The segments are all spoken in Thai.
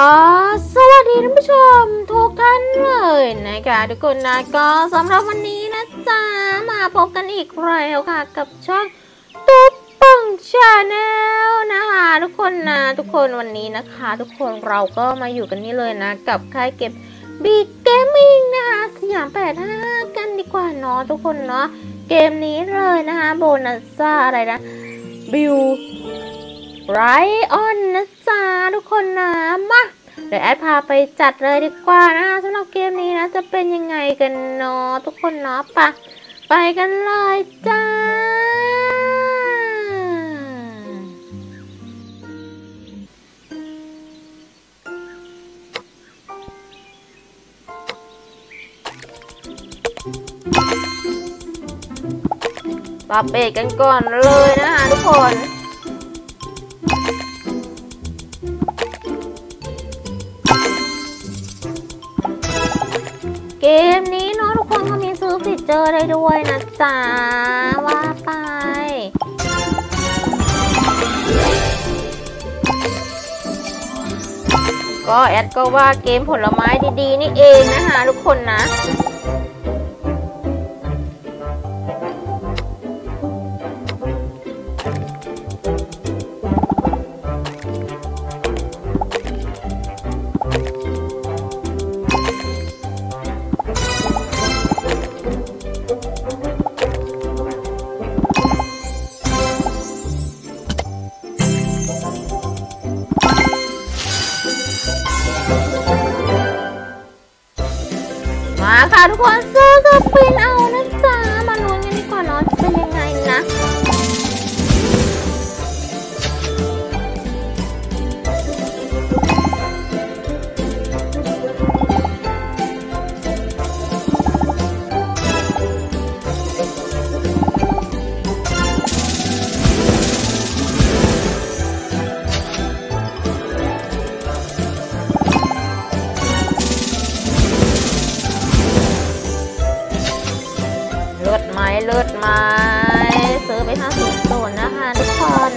ก็สวัสดีท่านผู้ชมทุกท่านเลยนะคะทุกคนนะก็สำหรับวันนี้นะจ๊ะมาพบกันอีกแล้วค่ะ กับช่องตุ๊บปัง channel นะคะทุกคนนะทุกคนวันนี้นะคะ ทุกคนเราก็มาอยู่กันนี่เลยนะ กับค่ายเก็บ BGaming นะคะสยามแปดห้ากันดีกว่าเนาะทุกคนเนาะเกมนี้เลยนะคะ Bonanza อะไรนะบิว ไรออนนะจ๊ะทุกคนนะมาเดี๋ยวแอดพาไปจัดเลยดีกว่านะสำหรับเกมนี้นะ จะเป็นยังไงกันเนาะทุกคนเนาะปะไปกันเลยจ้าปรับเบรกกันก่อนเลยนะคะทุกคน เจอร์ได้ด้วยนะจ๊ะ ว่าไป ก็แอดก็ว่าเกมผลไม้ดีๆ นี่เองนะคะทุกคนนะ คนซื้อก็ปินเอา เลือดไหมเลือดไหมซื้อไปห้าสิบศูนนะคะทุกคน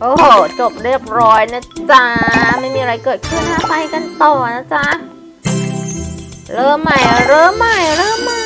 โอ้โห จบเรียบร้อยนะจ๊ะ ไม่มีอะไรเกิดขึ้นนะไปกันต่อนะจ๊ะ เริ่มใหม่ เริ่มใหม่ เริ่มใหม่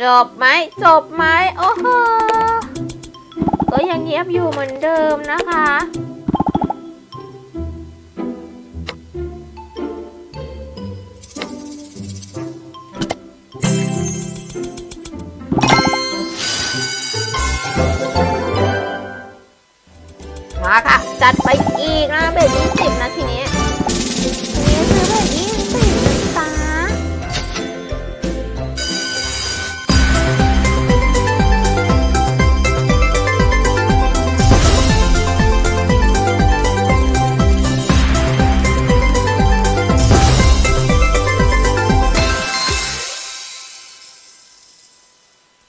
จบไหมจบไหมโอ้โหก็ยังเงียบอยู่เหมือนเดิมนะคะมาค่ะ จัดไปอีกนะเบรกยี่สิบ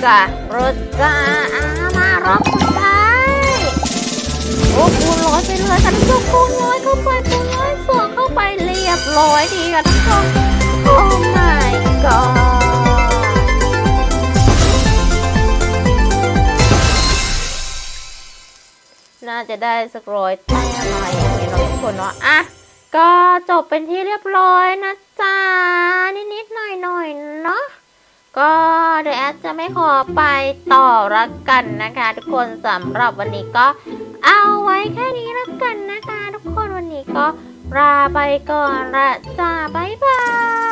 ดจ้ะรถจ้าอามารอบสุดท้ายโอ้คูณร้อยไปเลยค่ะท่านคูณร้อยเข้าไปคูณร้อยสวงเข้าไปเรียบร้อยดีค่ะท่านผู้ชมโอ้ my god น่าจะได้สักร้อยแต้มอะไรอย่างเงี้เนาะทุกคนเนาะอะก็จบเป็นที่เรียบร้อยนะจ๊ะนิดๆหน่อยๆเนาะ ก็เดี๋ยวแอดจะไม่ขอไปต่อละกันนะคะ ทุกคนสำหรับวันนี้ก็เอาไว้แค่นี้ละกันนะคะ ทุกคนวันนี้ก็ลาไปก่อนละจ้าบ๊ายบาย